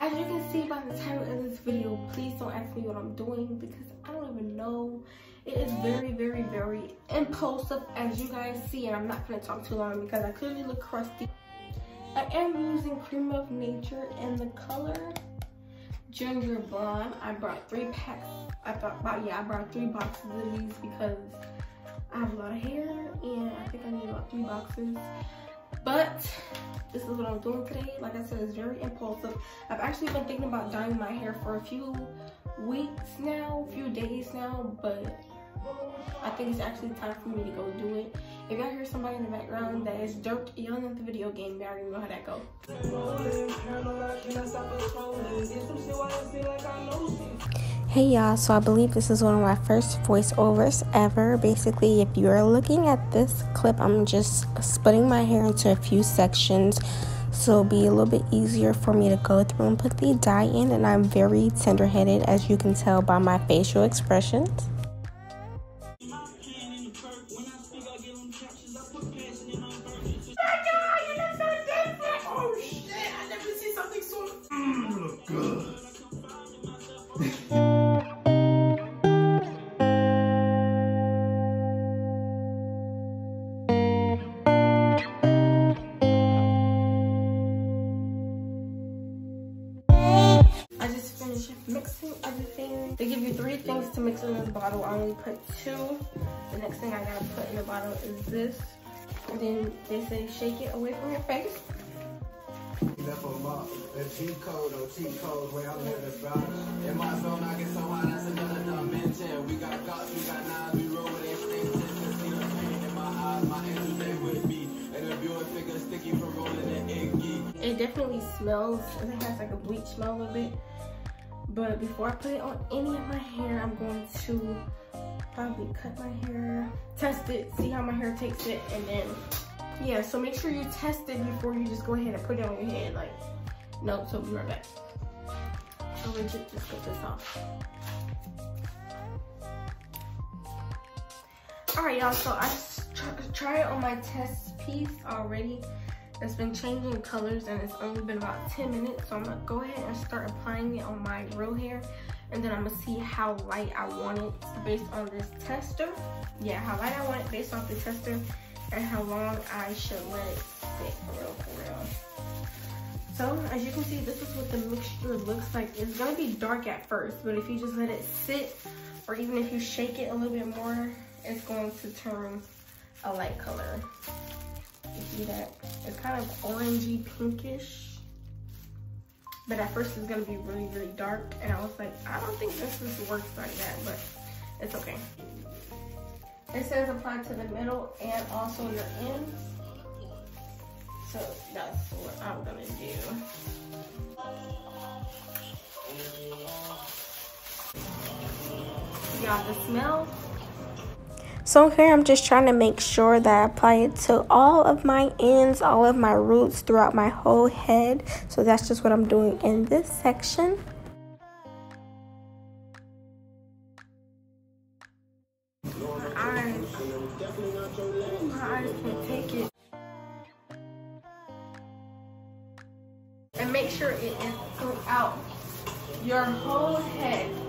As you can see by the title of this video, please don't ask me what I'm doing because I don't even know. It is very, very, very impulsive as you guys see and I'm not gonna talk too long because I clearly look crusty. I am using Cream of Nature in the color Ginger Blonde. I brought three packs. I thought about, yeah, I brought three boxes of these because I have a lot of hair and I think I need about three boxes. But this is what I'm doing today. Like I said, it's very impulsive. I've actually been thinking about dyeing my hair for a few weeks now, a few days now, but I think it's actually time for me to go do it. If y'all hear somebody in the background that is Dirk yelling at the video game, y'all already know how that goes. Hey y'all, so I believe this is one of my first voiceovers ever. Basically, if you're looking at this clip, I'm just splitting my hair into a few sections so it'll be a little bit easier for me to go through and put the dye in and I'm very tender-headed as you can tell by my facial expressions. Three things to mix in this bottle. I only put two. The next thing I gotta put in the bottle is this. And then they say shake it away from your face. or code where I'm In my zone, I get so high, that's another dimension. We got we got we roll with See the pain in my eyes, my angels, they with me. And the figure sticky from rolling icky. It definitely smells, it has like a bleach smell a little bit. But before I put it on any of my hair, I'm going to probably cut my hair, test it, see how my hair takes it, and then, yeah, so make sure you test it before you just go ahead and put it on your head. Like, no, so be right back. So legit, just cut this off. All right, y'all, so I tried it on my test piece already. It's been changing colors and it's only been about 10 minutes. So I'm gonna go ahead and start applying it on my real hair. And then I'm gonna see how light I want it based on this tester. Yeah, how light I want it based off the tester and how long I should let it sit for real, for real. So as you can see, this is what the mixture looks like. It's gonna be dark at first, but if you just let it sit, or even if you shake it a little bit more, it's going to turn a light color. You see that? It's kind of orangey pinkish. But at first it's gonna be really, really dark. And I was like, I don't think this is works like that, but it's okay. It says apply to the middle and also your ends. So that's what I'm gonna do. Yeah, the smell so here I'm just trying to make sure that I apply it to all of my ends, all of my roots throughout my whole head. So that's just what I'm doing in this section. And make sure it is throughout your whole head.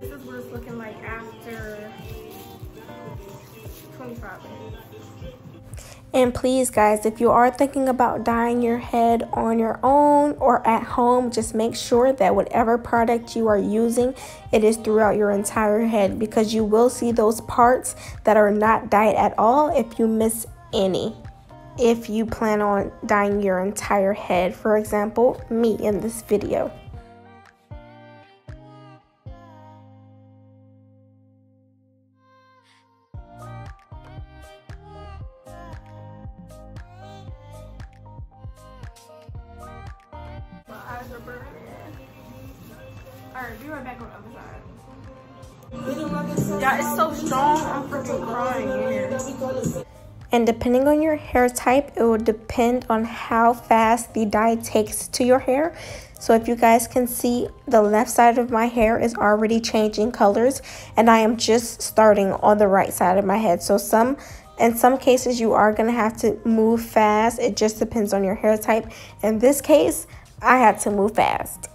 This is what it's looking like after 25 minutes. And please, guys, if you are thinking about dyeing your head on your own or at home, just make sure that whatever product you are using, it is throughout your entire head because you will see those parts that are not dyed at all if you miss any. If you plan on dyeing your entire head, for example, me in this video. Alright, be right back on the other side. Yeah, it's so strong. I'm freaking crying here. And depending on your hair type, it will depend on how fast the dye takes to your hair. So if you guys can see, the left side of my hair is already changing colors and I am just starting on the right side of my head. So some in some cases, you are going to have to move fast. It just depends on your hair type. In this case, I had to move fast.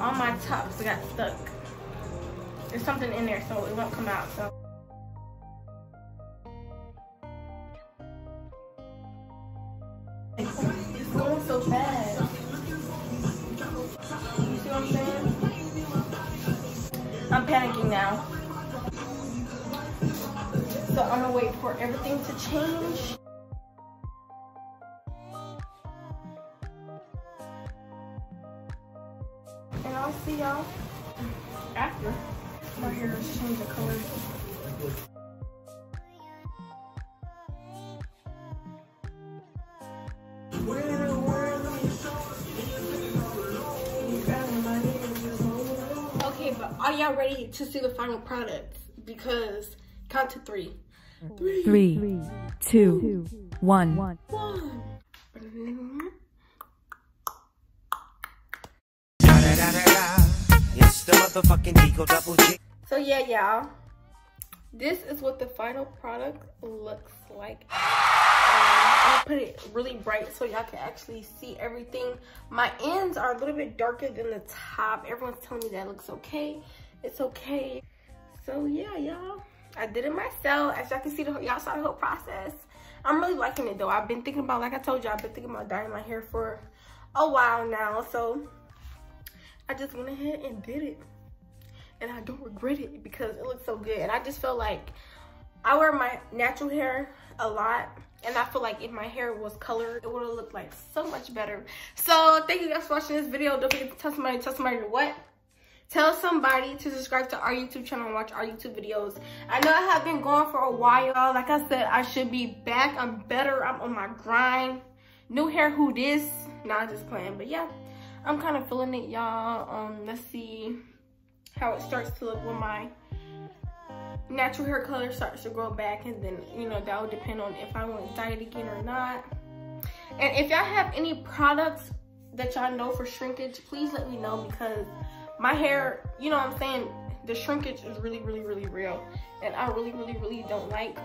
All my tops got stuck. There's something in there, so it won't come out. So. Now. So I'm gonna wait for everything to change. And I'll see y'all after my hair is changing color. Okay, are y'all ready to see the final product? Because count to three. Three, Three two, one. One. It's the motherfucking D-O Double G. So yeah, y'all. This is what the final product looks like. Put it really bright so y'all can actually see everything. My ends are a little bit darker than the top. Everyone's telling me that looks okay. It's okay. So yeah, y'all. I did it myself. As y'all can see, y'all saw the whole process. I'm really liking it though. I've been thinking about, like I told y'all, I've been thinking about dyeing my hair for a while now. So I just went ahead and did it. And I don't regret it because it looks so good. And I just feel like I wear my natural hair a lot. And I feel like if my hair was colored, it would have looked like so much better. So thank you guys for watching this video. Don't forget to tell somebody, tell somebody what? Tell somebody to subscribe to our YouTube channel and watch our YouTube videos. I know I have been gone for a while. Like I said, I should be back. I'm better. I'm on my grind. New hair, who this? Not just playing. But yeah, I'm kind of feeling it, y'all. Um, let's see how it starts to look with my natural hair color starts to grow back. And then, you know, that will depend on if I want to dye it again or not. And if y'all have any products that y'all know for shrinkage, please let me know because my hair, you know what I'm saying, the shrinkage is really, really, really real. And I really, really, really don't like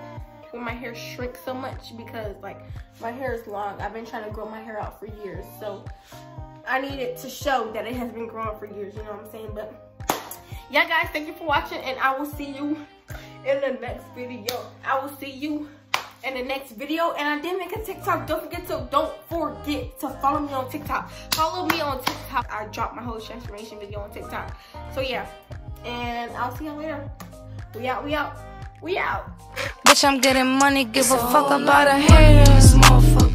when my hair shrinks so much because like my hair is long. I've been trying to grow my hair out for years. So I need it to show that it has been growing for years, you know what I'm saying? But yeah, guys, thank you for watching and I will see you in the next video. I will see you in the next video. And I did make a TikTok. Don't forget to don't forget to follow me on TikTok. Follow me on TikTok. I dropped my whole transformation video on TikTok. So yeah. And I'll see y'all later. We out, we out, we out. Bitch, I'm getting money, give a fuck about a haters, motherfucker.